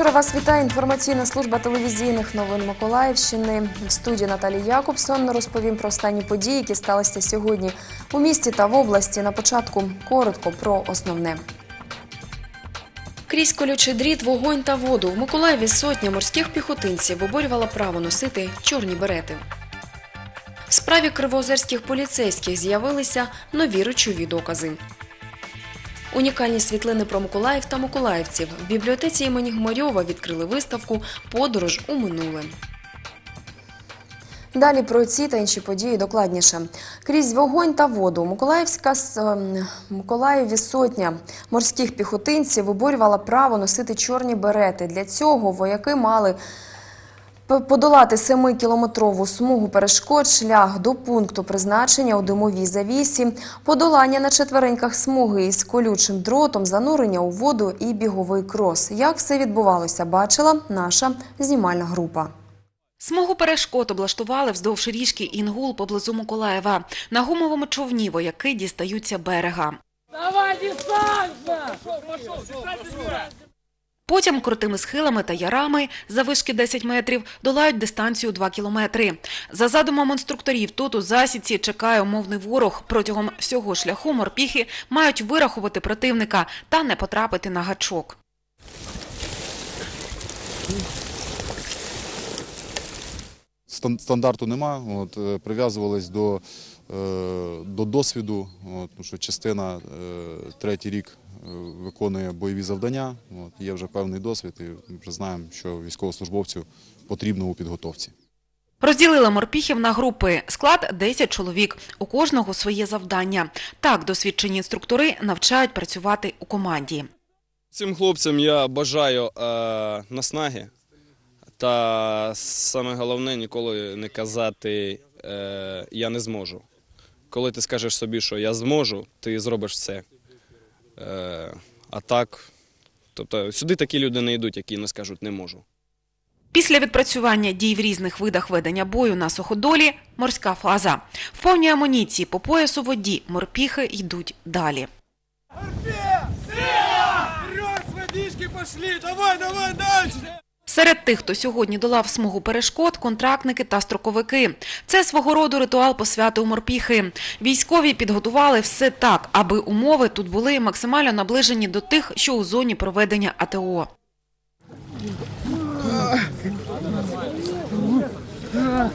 Вечора. Вас вітає інформаційна служба телевізійних новин Миколаївщини. В студії Наталі Якобсон розповім про останні події, які сталися сьогодні у місті та в області. На початку коротко про основне. Крізь колючий дріт, вогонь та воду в Миколаєві сотня морських піхотинців виборювала право носити чорні берети. В справі кривоозерських поліцейських з'явилися нові речові докази. Унікальні світлини про Миколаїв та миколаївців в бібліотеці імені Гмарьова відкрили виставку Подорож у минуле. Далі про ці та інші події докладніше. Крізь вогонь та воду Миколаївська ем, Миколаєві сотня морських піхотинців виборювала право носити чорні берети. Для цього вояки мали Подолати 7-кілометрову смугу перешкод, шлях до пункту призначення у димовій завісі, подолання на четвереньках смуги із колючим дротом, занурення у воду і біговий крос. Як все відбувалося, бачила наша знімальна група. Смугу перешкод облаштували вздовж річки Інгул поблизу Миколаєва. На гумовому човні вояки дістаються берега. Давай, дистанция! Потім крутими схилами та ярами за вишки 10 метрів долають дистанцію 2 кілометри. За задумом інструкторів, тут у засідці чекає умовний ворог. Протягом всього шляху морпіхи мають вирахувати противника та не потрапити на гачок. Стан- стандарту нема. От, е, прив'язувались до, до досвіду, тому що частина е, третій рік е, виконує бойові завдання. От, є вже певний досвід, і вже знаємо, що військовослужбовцю потрібно у підготовці. Розділили морпіхів на групи. Склад 10 чоловік. У кожного своє завдання. Так досвідчені інструктори навчають працювати у команді. Цим хлопцям я бажаю е, наснаги та саме головне ніколи не казати е, я не зможу. Коли ти скажеш собі, що я зможу, ти зробиш все. Е, а так, тобто сюди такі люди не йдуть, які не скажуть не можу. Після відпрацювання дій в різних видах ведення бою на суходолі – морська фаза. В повній амуніції по поясу воді морпіхи йдуть далі. Вперед, с водички пошли! Давай, давай, дальше! Серед тих, хто сьогодні долав смугу перешкод, контрактники та строковики. Це свого роду ритуал посвяти у морпіхи. Військові підготували все так, аби умови тут були максимально наближені до тих, що у зоні проведення АТО.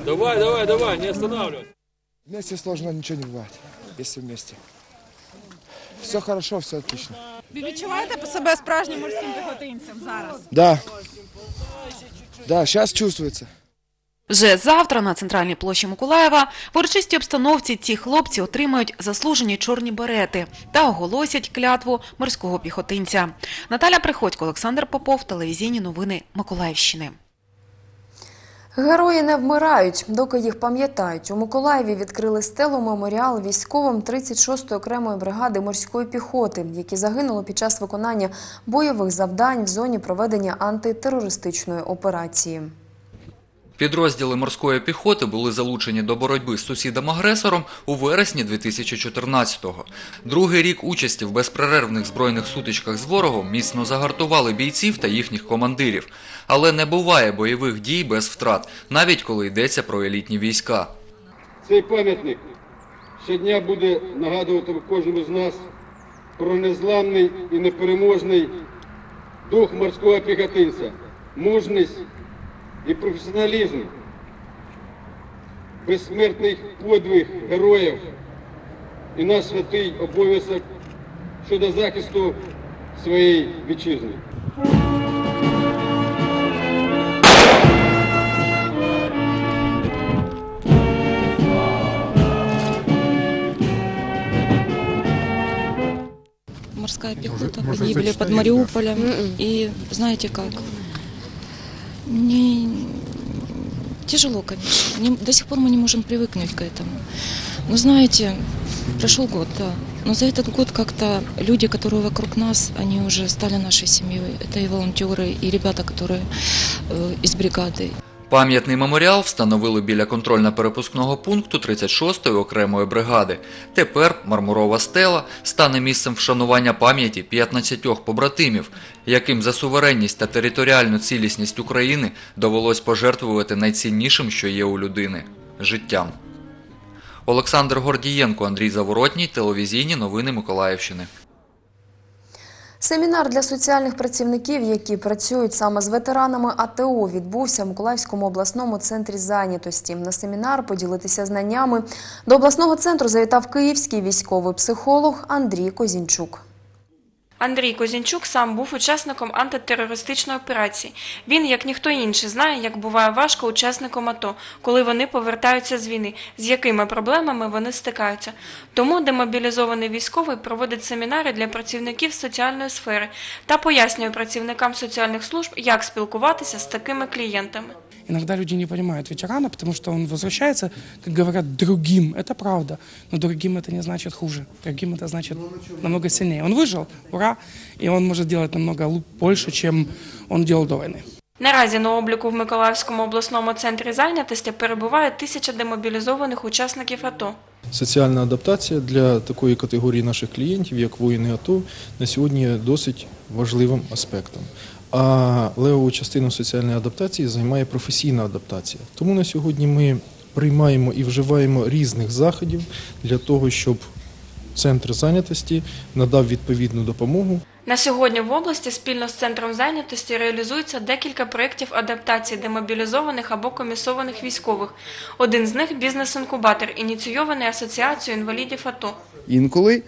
Давай, давай, давай, не останавливайся. Вместе сложно ничего не бывает, если вместе. Все хорошо, все отлично. Ви відчуваєте себе справжнім морським піхотинцем зараз? Да. Да, зараз чувствується. Вже завтра на центральній площі Миколаєва в урочистій обстановці ці хлопці отримають заслужені чорні берети та оголосять клятву морського піхотинця. Наталя Приходько, Олександр Попов, телевізійні новини Миколаївщини. Герої не вмирають, доки їх пам'ятають. У Миколаєві відкрили стелу меморіал військовим 36-ї окремої бригади морської піхоти, які загинули під час виконання бойових завдань в зоні проведення антитерористичної операції. Підрозділи морської піхоти були залучені до боротьби з сусідом-агресором у вересні 2014-го. Другий рік участі в безперервних збройних сутичках з ворогом міцно загартували бійців та їхніх командирів. Але не буває бойових дій без втрат, навіть коли йдеться про елітні війська. Цей пам'ятник щодня буде нагадувати кожному з нас про незламний і непереможний дух морського піхотинця, мужність і професіоналізм, безсмертний подвиг героїв і наш святий обов'язок щодо захисту своєї вітчизни. морская пехота погибли под Мариуполем. И знаете как? Не... Тяжело, конечно. Не- До сих пор мы не можем привыкнуть к этому. Но знаете, прошел год, да. Но за этот год как-то люди, которые вокруг нас, они уже стали нашей семьей. Это и волонтеры, и ребята, которые э, из бригады. Пам'ятний меморіал встановили біля контрольно-перепускного пункту 36-ї окремої бригади. Тепер мармурова стела стане місцем вшанування пам'яті 15 побратимів, яким за суверенність та територіальну цілісність України довелось пожертвувати найціннішим, що є у людини життям. Олександр Гордієнко, Андрій Заворотній, телевізійні новини Миколаївщини. Семінар для соціальних працівників, які працюють саме з ветеранами АТО, відбувся в Миколаївському обласному центрі зайнятості. На семінар поділитися знаннями до обласного центру завітав київський військовий психолог Андрій Козінчук. Андрій Козінчук сам був учасником антитерористичної операції. Він, як ніхто інший, знає, як буває важко учасникам АТО, коли вони повертаються з війни, з якими проблемами вони стикаються. Тому демобілізований військовий проводить семінари для працівників соціальної сфери та пояснює працівникам соціальних служб, як спілкуватися з такими клієнтами. Иногда люди не понимают ветерана, потому что он возвращается, как говорят, другим. Это правда. Но другим это не значит хуже. Другим это значит намного сильнее. Он выжил, ура, И он может делать намного больше, чем он делал до войны. Наразі на обліку в Миколаївському обласному центрі зайнятості перебуває тисяча демобілізованих учасників АТО. Соціальна адаптація для такої категорії наших клієнтів, як воїни АТО, на сьогодні є досить важливим аспектом. А левову частину соціальної адаптації займає професійна адаптація. Тому на сьогодні ми приймаємо і вживаємо різних заходів для того, щоб центр зайнятості надав відповідну допомогу На сьогодні в області спільно з центром зайнятості реалізується декілька проєктів адаптації демобілізованих або комісованих військових. Один з них бізнес-інкубатор, ініційований Асоціацією інвалідів АТО. Інколи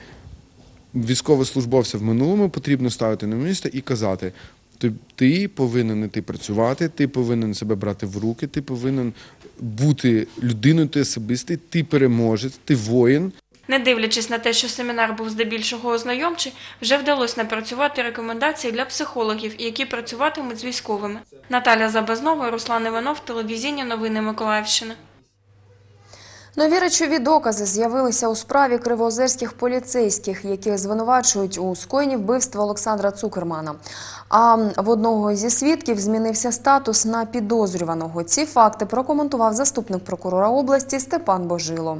військовослужбовця в минулому потрібно ставити на місце і казати: ти, ти повинен іти працювати, ти повинен себе брати в руки, ти повинен бути людиною, ти особистий, ти переможець, ти воїн. Не дивлячись на те, що семінар був здебільшого ознайомчий, вже вдалося напрацювати рекомендації для психологів, які працюватимуть з військовими. Наталя Забазнова, Руслан Іванов, телевізійні новини Миколаївщини. Нові речові докази з'явилися у справі кривоозерських поліцейських, які звинувачують у скоєнні вбивства Олександра Цукермана. А в одного зі свідків змінився статус на підозрюваного. Ці факти прокоментував заступник прокурора області Степан Божило.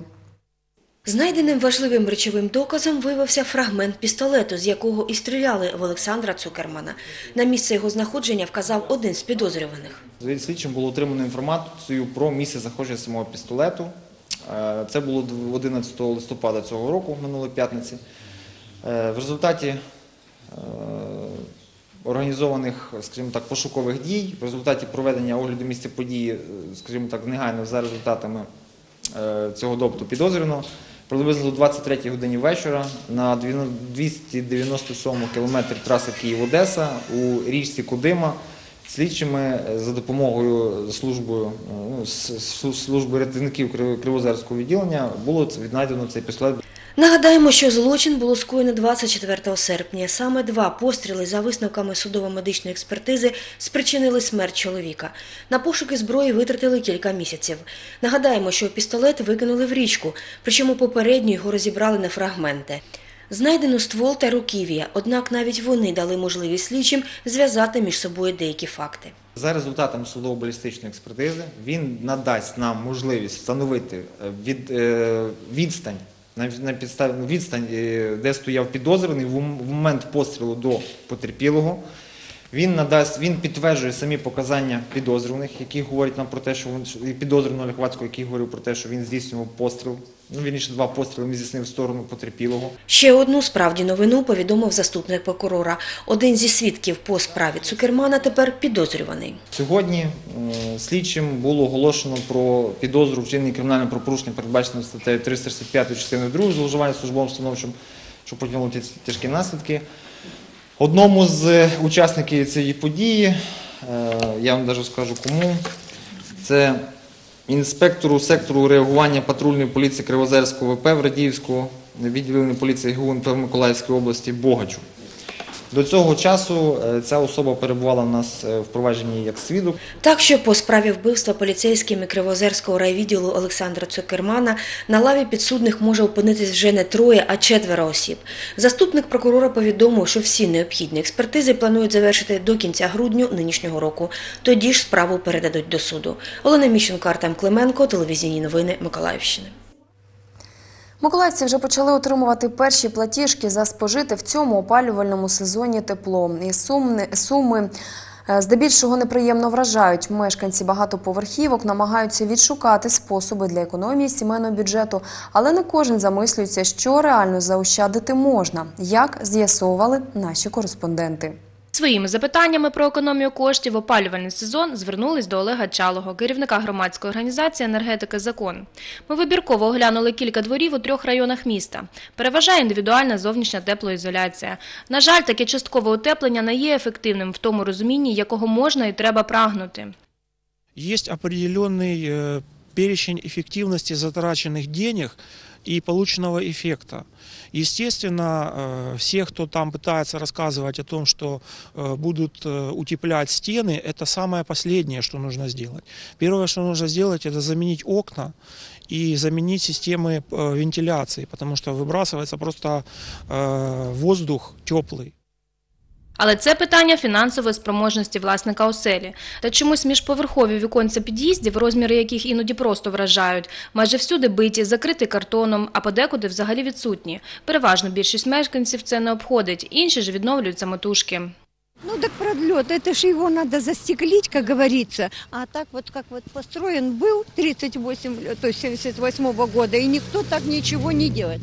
Знайденим важливим речовим доказом виявився фрагмент пістолету, з якого і стріляли в Олександра Цукермана. На місце його знаходження вказав один з підозрюваних. Слідчим було отримано інформацію про місце знаходження самого пістолету. Е, Це було 11 листопада цього року, минулої п'ятниці. Е, В результаті е, організованих, скажімо так, пошукових дій, в результаті проведення огляду місця події, скажімо так, негайно за результатами цього допиту підозрюваного, приблизно о 23 годині вечора на 297 кілометрі траси Київ-Одеса у річці Кудима слідчими е, за допомогою службою, е, ну, служби рятівників Кривозерського відділення було віднайдено цей пістолет. Нагадаємо, що злочин було скоєно 24 серпня. Саме два постріли за висновками судово-медичної експертизи спричинили смерть чоловіка. На пошуки зброї витратили кілька місяців. Нагадаємо, що пістолет викинули в річку, причому попередньо його розібрали на фрагменти. Знайдено ствол та руків'я, однак навіть вони дали можливість слідчим зв'язати між собою деякі факти. За результатами судово-балістичної експертизи він надасть нам можливість встановити е, від, е, відстань на, підставі відстань, е, де стояв підозрюваний в момент пострілу до потерпілого. Він надасть, він підтверджує самі показання підозрюваних, які говорять нам про те, що він підозрюваного Лихвацького, який говорив про те, що він здійснював постріл. Ну, вірніше, два постріли він здійснив в сторону потерпілого. Ще одну справді новину повідомив заступник прокурора. Один зі свідків по справі Цукермана тепер підозрюваний. Сьогодні слідчим було оголошено про підозру вчинення кримінального правопорушення, передбаченого статтею 365 частиною 2 зловживання службовим становищем, що потягнуло ті- тяжкі наслідки. Одному з учасників цієї події, е, я вам навіть скажу кому, це інспектору сектору реагування патрульної поліції Кривозерського ВП в Радіївського відділення поліції ГУНП в Миколаївській області Богачу. До цього часу е, ця особа перебувала в нас е, в провадженні як свідок. Так що по справі вбивства поліцейськими Кривозерського райвідділу Олександра Цукермана на лаві підсудних може опинитись вже не троє, а четверо осіб. Заступник прокурора повідомив, що всі необхідні експертизи планують завершити до кінця грудня нинішнього року. Тоді ж справу передадуть до суду. Олена Міщенко, Артем Клименко, телевізійні новини Миколаївщини. Миколаївці вже почали отримувати перші платіжки за спожите в цьому опалювальному сезоні тепло. І суми е, здебільшого неприємно вражають. Мешканці багатоповерхівок намагаються відшукати способи для економії сімейного бюджету, але не кожен замислюється, що реально заощадити можна, як з'ясовували наші кореспонденти. Своїми запитаннями про економію коштів в опалювальний сезон звернулись до Олега Чалого, керівника громадської організації енергетики Закон. Ми вибірково оглянули кілька дворів у трьох районах міста. Переважає індивідуальна зовнішня теплоізоляція. На жаль, таке часткове утеплення не є ефективним в тому розумінні, якого можна і треба прагнути. есть определенный э, перечень эффективности затраченных денег и полученного эффекта. Естественно, э, все, кто там пытается рассказывать о том, что э, будут э, утеплять стены, это самое последнее, что нужно сделать. Первое, что нужно сделать, это заменить окна и заменить системы э, вентиляции, потому что выбрасывается просто э, воздух теплый. Але це питання фінансової спроможності власника оселі. Та чомусь міжповерхові віконця під'їздів, розміри яких іноді просто вражають, майже всюди биті, закриті картоном, а подекуди взагалі відсутні. Переважно більшість мешканців це не обходить, інші ж відновлюють самотужки. Ну так продлет, это же его надо застеклить, как говорится. А так вот как вот построен был 38, лет, то есть 78 года, и никто так ничего не делает.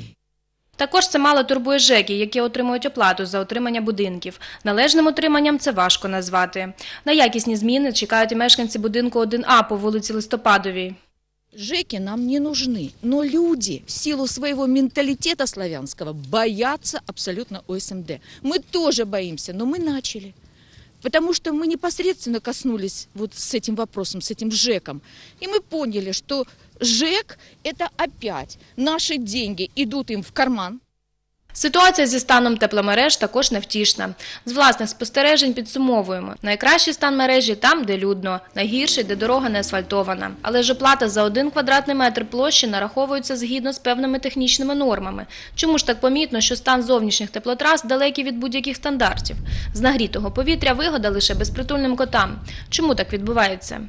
Також це мало турбує ЖЕКи, які отримують оплату за отримання будинків. Належним отриманням це важко назвати. На якісні зміни чекають і мешканці будинку 1А по вулиці Листопадовій. ЖЭКи нам не нужны, но люди в силу своего менталитета славянского боятся абсолютно ОСМД. Мы тоже боимся, но мы начали. Потому что мы непосредственно коснулись вот с этим вопросом, с этим ЖЭКом. И мы поняли, что ЖЭК – это опять наши деньги идут им в карман, Ситуація зі станом тепломереж також невтішна. З власних спостережень підсумовуємо. Найкращий стан мережі там, де людно, найгірший, де дорога не асфальтована. Але ж оплата за один квадратний метр площі нараховується згідно з певними технічними нормами. Чому ж так помітно, що стан зовнішніх теплотрас далекий від будь-яких стандартів? З нагрітого повітря вигода лише безпритульним котам. Чому так відбувається?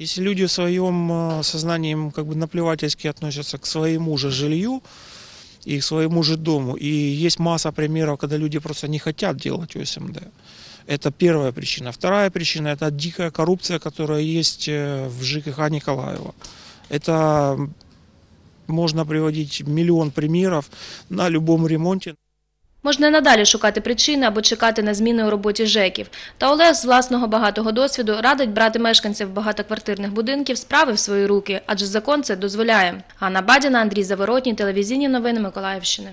Если люди в своем э, сознании как бы наплевательски относятся к своему же жилью и к своему же дому, и есть масса примеров, когда люди просто не хотят делать ОСМД. Это первая причина. Вторая причина – это дикая коррупция, которая есть э, в ЖКХ Николаева. Это можно приводить миллион примеров на любом ремонте. Можна надалі шукати причини або чекати на зміни у роботі ЖЕКів. Та Олег з власного багатого досвіду радить брати мешканців багатоквартирних будинків справи в свої руки, адже закон це дозволяє. Анна Бадіна, Андрій Заворотній, телевізійні новини Миколаївщини.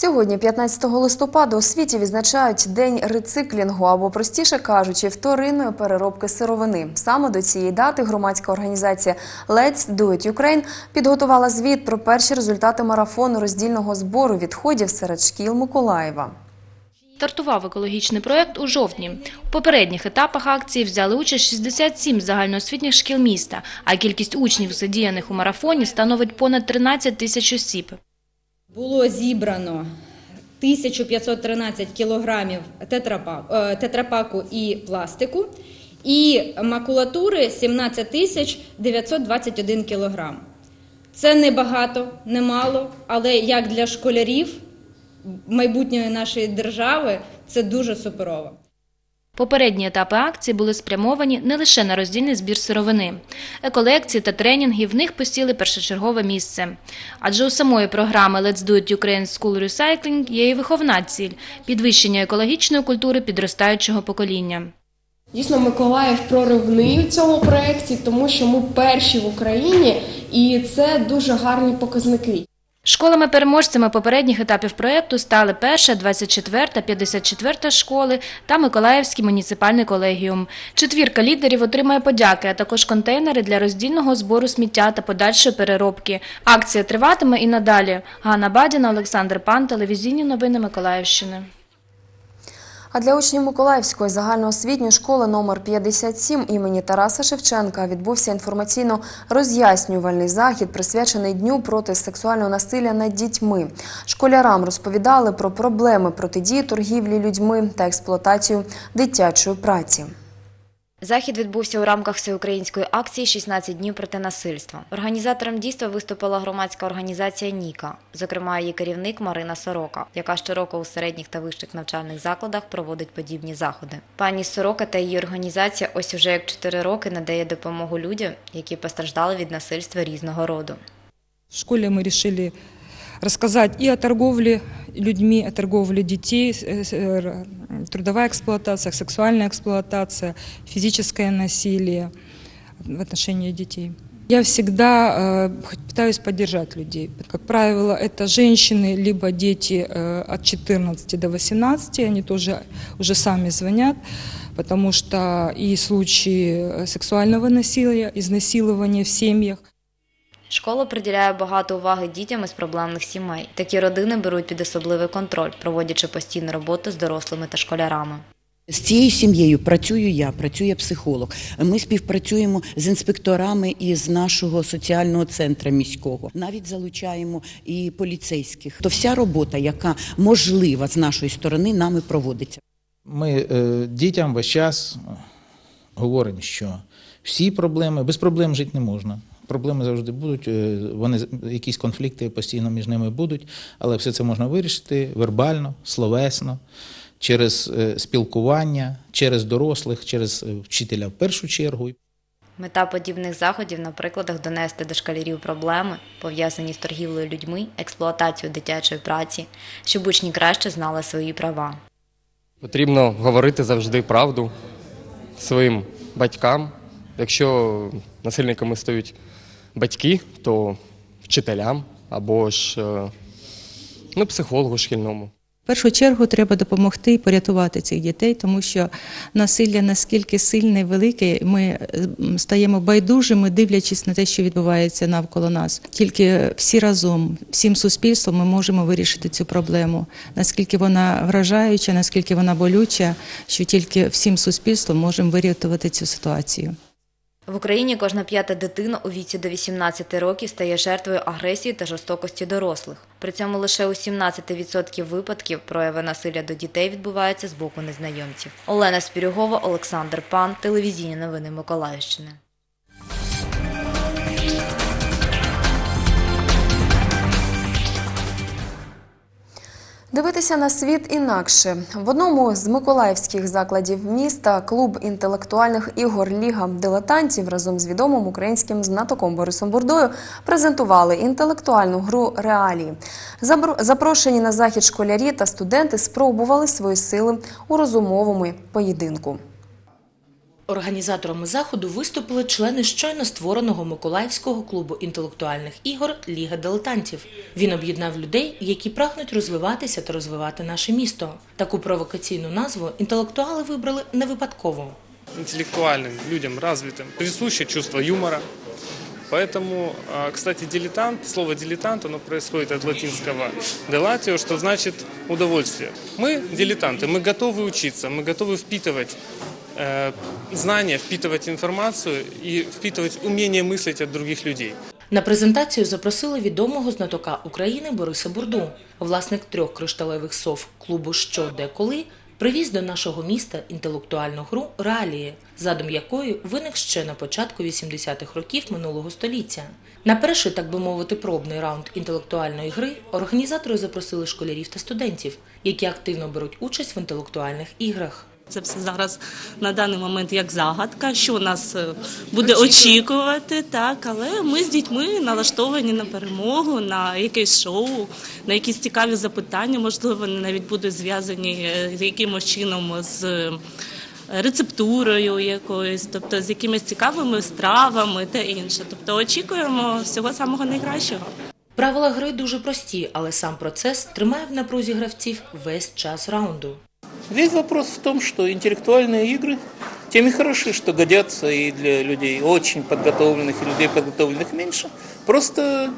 Сьогодні, 15 листопада, у світі відзначають День рециклінгу або, простіше кажучи, вторинної переробки сировини. Саме до цієї дати громадська організація Let's Do It Ukraine підготувала звіт про перші результати марафону роздільного збору відходів серед шкіл Миколаєва. Стартував екологічний проєкт у жовтні. У попередніх етапах акції взяли участь 67 загальноосвітніх шкіл міста, а кількість учнів, задіяних у марафоні, становить понад 13 тисяч осіб. Було зібрано 1513 кілограмів е, тетрапаку і пластику, і макулатури 17 тисяч 921 кілограм. Це не багато, не немало, але як для школярів майбутньої нашої держави це дуже суперово. Попередні етапи акції були спрямовані не лише на роздільний збір сировини. Еколекції та тренінги в них посіли першочергове місце. Адже у самої програми Let's Do It Ukraine School Recycling є і виховна ціль – підвищення екологічної культури підростаючого покоління. Дійсно, Миколаїв проривний у цьому проєкті, тому що ми перші в Україні, і це дуже гарні показники. Школами-переможцями попередніх етапів проєкту стали перша, 24, 54 школи та Миколаївський муніципальний колегіум. Четвірка лідерів отримає подяки, а також контейнери для роздільного збору сміття та подальшої переробки. Акція триватиме і надалі. Ганна Бадіна, Олександр Пан, телевізійні новини Миколаївщини. А для учнів Миколаївської загальноосвітньої школи номер 57 імені Тараса Шевченка відбувся інформаційно-роз'яснювальний захід, присвячений Дню проти сексуального насилля над дітьми. Школярам розповідали про проблеми протидії торгівлі людьми та експлуатацію дитячої праці. Захід відбувся у рамках всеукраїнської акції «16 днів проти насильства. Організатором дійства виступила громадська організація Ніка, зокрема її керівник Марина Сорока, яка щороку у середніх та вищих навчальних закладах проводить подібні заходи. Пані Сорока та її організація ось уже як 4 роки надає допомогу людям, які постраждали від насильства різного роду. В школе мы решили рассказать и о торговле людьми, о торговле детей, э, с- э, трудовая эксплуатация, сексуальная эксплуатация, физическое насилие в отношении детей. Я всегда э, хоть пытаюсь поддержать людей. Как правило, это женщины, либо дети э, от 14 до 18, они тоже уже сами звонят, потому что и случаи э, сексуального насилия, изнасилования в семьях, Школа приділяє багато уваги дітям із проблемних сімей. Такі родини беруть під особливий контроль, проводячи постійну роботу з дорослими та школярами. З цією сім'єю працюю я, працює психолог. Ми співпрацюємо з інспекторами із нашого соціального центру міського. Навіть залучаємо і поліцейських. То вся робота, яка можлива з нашої сторони, нами проводиться. Ми е, дітям весь час говоримо, що всі проблеми, без проблем жити не можна. Проблеми завжди будуть, е, вони якісь конфлікти постійно між ними будуть, але все це можна вирішити вербально, словесно, через е, спілкування, через дорослих, через е, вчителя в першу чергу. Мета подібних заходів на прикладах донести до школярів проблеми, пов'язані з торгівлею людьми, експлуатацією дитячої праці, щоб учні краще знали свої права. Потрібно говорити завжди правду своїм батькам. Якщо насильниками стають батьки, то вчителям або ж е, ну, психологу шкільному. В першу чергу треба допомогти і порятувати цих дітей, тому що насилля наскільки сильне і велике, ми е, стаємо байдужими, дивлячись на те, що відбувається навколо нас. Тільки всі разом, всім суспільством, ми можемо вирішити цю проблему. Наскільки вона вражаюча, наскільки вона болюча, що тільки всім суспільством можемо вирятувати цю ситуацію. В Україні кожна п'ята дитина у віці до 18 років стає жертвою агресії та жорстокості дорослих. При цьому лише у 17% випадків прояви насилля до дітей відбуваються з боку незнайомців. Олена Спірюгова, Олександр Пан, телевізійні новини Миколаївщини. Дивитися на світ інакше. В одному з миколаївських закладів міста клуб інтелектуальних ігор Ліга дилетантів разом з відомим українським знатоком Борисом Бурдою презентували інтелектуальну гру Реалії. Запрошені на захід школярі та студенти спробували свої сили у розумовому поєдинку. Організаторами заходу виступили члени щойно створеного Миколаївського клубу інтелектуальних ігор Ліга дилетантів. Він об'єднав людей, які прагнуть розвиватися та розвивати наше місто. Таку провокаційну назву інтелектуали вибрали не випадково. интеллектуальным людям, развитым, присуще чувство юмора. Поэтому, а, кстати, дилетант, слово дилетант, оно происходит от латинского delatio, что значит удовольствие. Мы дилетанты, мы готовы учиться, мы готовы впитывать э, знания, впитывать информацию и впитывать умение мыслить от других людей. На презентацію запросили відомого знатока України Бориса Бурду. Власник трьох кришталевих сов клубу Що де коли привіз до нашого міста інтелектуальну гру Реалії, задум якої виник ще на початку 80-х років минулого століття. На перший, так би мовити, пробний раунд інтелектуальної гри організатори запросили школярів та студентів, які активно беруть участь в інтелектуальних іграх. Це все зараз на даний момент як загадка, що нас е, буде очікувати, так але ми з дітьми налаштовані на перемогу, на якесь шоу, на якісь цікаві запитання. Можливо, вони навіть будуть зв'язані е, якимось чином з е, рецептурою якоюсь, тобто з якимись цікавими стравами та інше. Тобто очікуємо всього самого найкращого. Правила гри дуже прості, але сам процес тримає в напрузі гравців весь час раунду. Весь вопрос в том, что интеллектуальные игры тем и хороши, что годятся и для людей очень подготовленных, и людей подготовленных меньше. Просто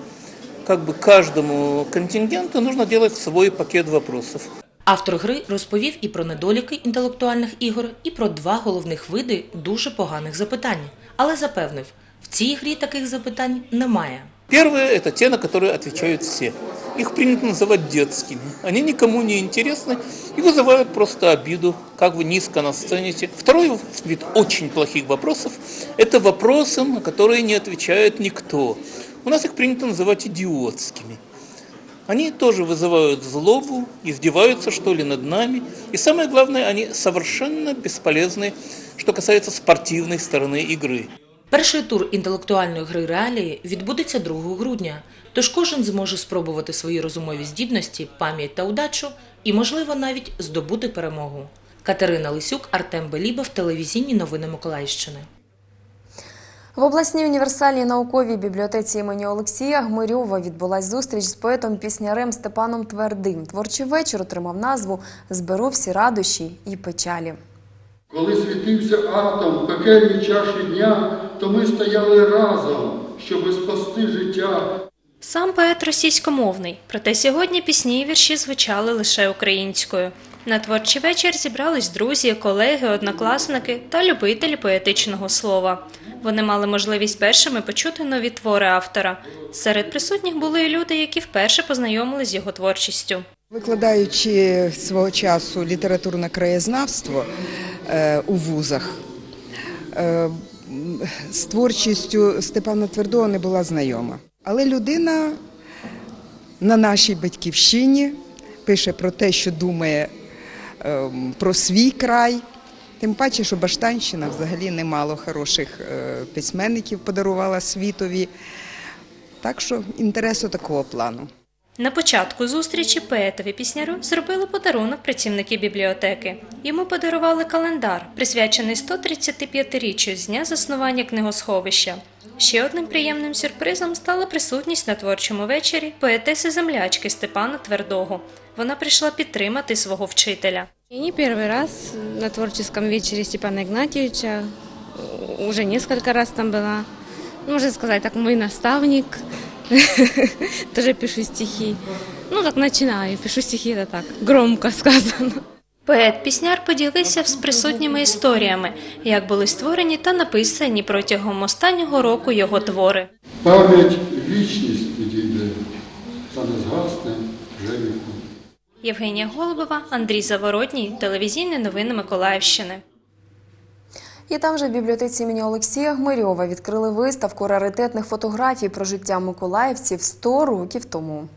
как бы каждому контингенту нужно делать свой пакет вопросов. Автор гри розповів і про недоліки інтелектуальних ігор, і про два головних види дуже поганих запитань. Але запевнив, в цій грі таких запитань немає. Первое – это те, на которые отвечают все. Их принято называть детскими. Они никому не интересны и вызывают просто обиду, как вы низко нас цените. Второй вид очень плохих вопросов – это вопросы, на которые не отвечает никто. У нас их принято называть идиотскими. Они тоже вызывают злобу, издеваются, что ли, над нами. И самое главное, они совершенно бесполезны, что касается спортивной стороны игры. Перший тур інтелектуальної гри реалії відбудеться 2 грудня, тож кожен зможе спробувати свої розумові здібності, пам'ять та удачу і, можливо, навіть здобути перемогу. Катерина Лисюк, Артем Белібов, телевізійні новини Миколаївщини. В обласній універсальній науковій бібліотеці імені Олексія Гмирьова відбулась зустріч з поетом-піснярем Степаном Твердим. Творчий вечір отримав назву Зберу всі радощі і печалі. Коли світився атом в пекельній чаші дня, то ми стояли разом, щоби спасти життя. Сам поет російськомовний, проте сьогодні пісні і вірші звучали лише українською. На творчий вечір зібрались друзі, колеги, однокласники та любителі поетичного слова. Вони мали можливість першими почути нові твори автора. Серед присутніх були і люди, які вперше познайомились з його творчістю. Викладаючи свого часу літературне краєзнавство у вузах, е, з творчістю Степана Твердого не була знайома. Але людина на нашій батьківщині пише про те, що думає е, про свій край. Тим паче, що Баштанщина взагалі немало хороших е, письменників подарувала світові. Так що інтересу такого плану. На початку зустрічі поетові піснярю зробили подарунок працівники бібліотеки. Йому подарували календар, присвячений 135-річчю з дня заснування книгосховища. Ще одним приємним сюрпризом стала присутність на творчому вечорі поетеси землячки Степана Твердого. Вона прийшла підтримати свого вчителя. Я не первый раз на творческом вечере Степана Игнатьевича, уже несколько раз там была. Ну, Можно сказать, так мой наставник, тоже пишу стихи. Ну, так начинаю, пишу стихи, это так, громко сказано. Поет-пісняр поділився з присутніми історіями, як були створені та написані протягом останнього року його твори. Пам'ять вічність підійде, та не згасне вже віку. Євгенія Голубова, Андрій Заворотній, телевізійні новини Миколаївщини. І там же в бібліотеці імені Олексія Гмирьова відкрили виставку раритетних фотографій про життя миколаївців 100 років тому.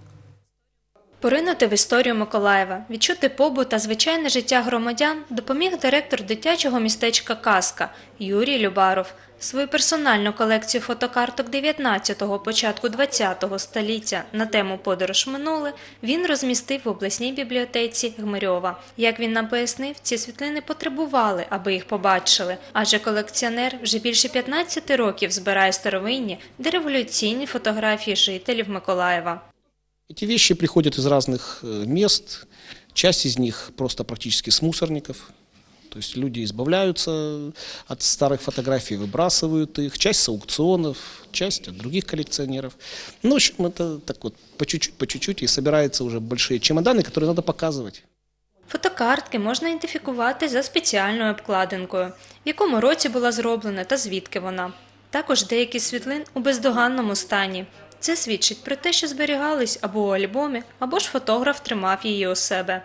Поринути в історію Миколаєва, відчути побут та звичайне життя громадян допоміг директор дитячого містечка Казка Юрій Любаров. Свою персональну колекцію фотокарток 19-го, початку 20-го століття на тему Подорож минуле він розмістив в обласній бібліотеці Гмирьова. Як він нам пояснив, ці світлини потребували, аби їх побачили, адже колекціонер вже більше 15 років збирає старовинні дореволюційні фотографії жителів Миколаєва. Эти вещи приходят из разных э, мест, часть из них просто практически с мусорников. То есть люди избавляются от старых фотографий, выбрасывают их, часть с аукционов, часть от других коллекционеров. Ну, в общем, это так вот по чуть-чуть, по чуть-чуть, и собираются уже большие чемоданы, которые надо показывать. Фотокартки можна ідентифікувати за спеціальною обкладинкою, в якому році була зроблена та звідки вона. Також деякі світлин у бездоганному стані. Це свідчить про те, що зберігались або у альбомі, або ж фотограф тримав її у себе.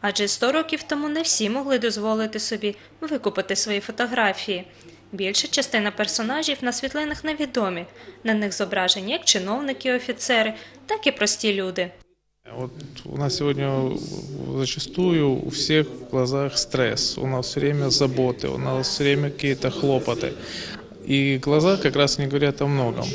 Адже 100 років тому не всі могли дозволити собі викупити свої фотографії. Більша частина персонажів на світлинах невідомі. На них зображені як чиновники офіцери, так і прості люди. Вот у нас сегодня зачастую у всех в глазах стресс, у нас все время заботы, у нас все время какие-то хлопоты. И глаза как раз не говорят о многом.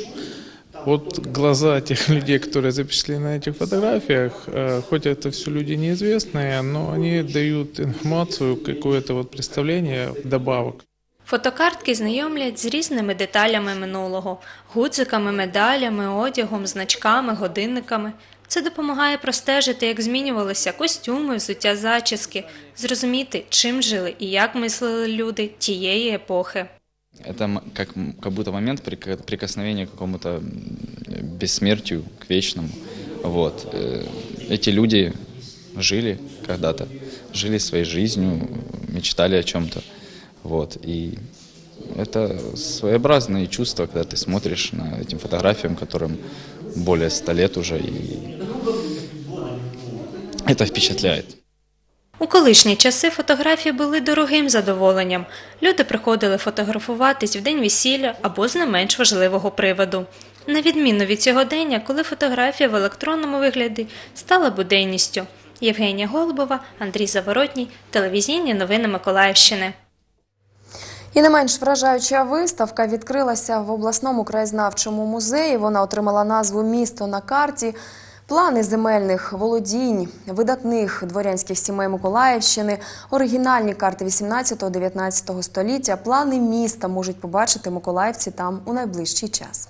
Вот глаза тех людей, которые запечатлены на этих фотографиях, э, хоть это все люди неизвестные, но они дают информацию, какое-то вот представление вдобавок. Фотокартки знайомлять з різними деталями минулого: гудзиками, медалями, одягом, значками, годинниками. Це допомагає простежити, як змінювалися костюми, взуття зачіски, зрозуміти, чим жили і як мислили люди тієї епохи. Это как, как будто момент прик- прикосновения к какому-то бессмертию, к вечному. Вот. Э, Эти люди жили когда-то, жили своей жизнью, мечтали о чем-то. Вот. И это своеобразные чувства, когда ты смотришь на этим фотографиям, которым более ста лет уже, и это впечатляет. У колишні часи фотографії були дорогим задоволенням. Люди приходили фотографуватись в день весілля або з не менш важливого приводу. На відміну від сьогодення, коли фотографія в електронному вигляді стала буденністю. Євгенія Голубова, Андрій Заворотній, телевізійні новини Миколаївщини. І не менш вражаюча виставка відкрилася в обласному краєзнавчому музеї. Вона отримала назву Місто на карті. Плани земельних володінь, видатних дворянських сімей Миколаївщини, оригінальні карти 18-19 століття, плани міста можуть побачити миколаївці там у найближчий час.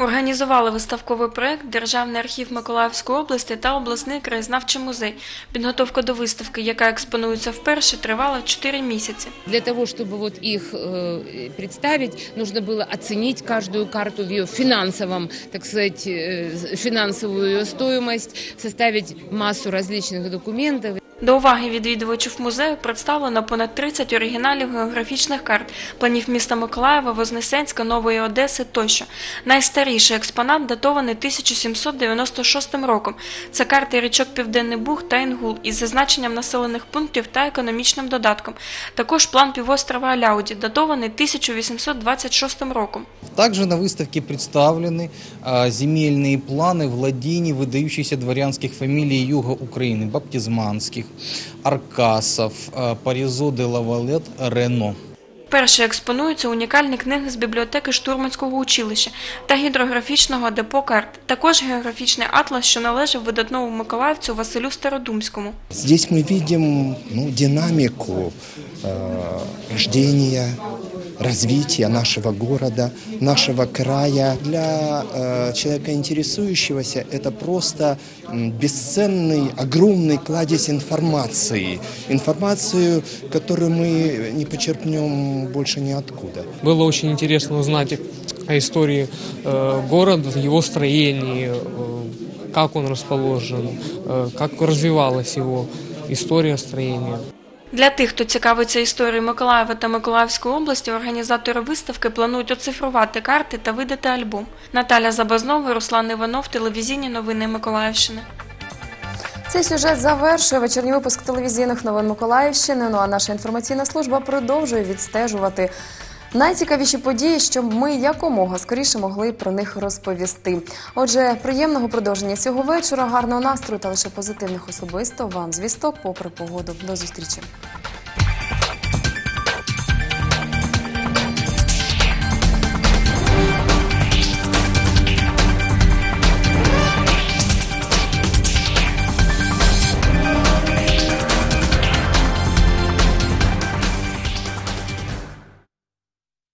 Організували виставковий проект Державний архів Миколаївської області та обласний краєзнавчий музей. Підготовка до виставки, яка експонується вперше, тривала 4 місяці. Для того, чтобы вот их э, представить, нужно было оценить каждую карту в ее финансовом, так сказать, э, финансовую ее стоимость, составить массу различных документов. До уваги відвідувачів музею представлено понад 30 оригіналів географічних карт, планів міста Миколаєва, Вознесенська, Нової Одеси тощо. Найстаріший експонат датований 1796 роком. Це карти річок Південний Буг та Інгул із зазначенням населених пунктів та економічним додатком. Також план півострова Аляуді, датований 1826 роком. Также на выставке представлены а, земельные планы владений выдающихся дворянских фамилий юга Украины, баптизманских, Аркасов, Парізо Паризо де Лавалет, Рено. Перше експонуються унікальні книги з бібліотеки Штурманського училища та гідрографічного депо карт. Також географічний атлас, що належав видатному миколаївцю Василю Стародумському. Здесь ми бачимо ну, динаміку э, рождения, развития нашего города, нашего края. Для э, человека интересующегося это просто м, бесценный, огромный кладезь информации. Информацию, которую мы не почерпнем больше ниоткуда. Было очень интересно узнать о истории э, города, его строении, э, как он расположен, э, как развивалась его история строения. Для тих, хто цікавиться історією Миколаєва та Миколаївської області, організатори виставки планують оцифрувати карти та видати альбом. Наталя Забазнова, Руслан Іванов, телевізійні новини Миколаївщини. Цей сюжет завершує вечірній випуск телевізійних новин Миколаївщини. Ну а наша інформаційна служба продовжує відстежувати найцікавіші події, щоб ми якомога скоріше могли про них розповісти. Отже, приємного продовження цього вечора, гарного настрою та лише позитивних особисто вам звісток попри погоду. До зустрічі.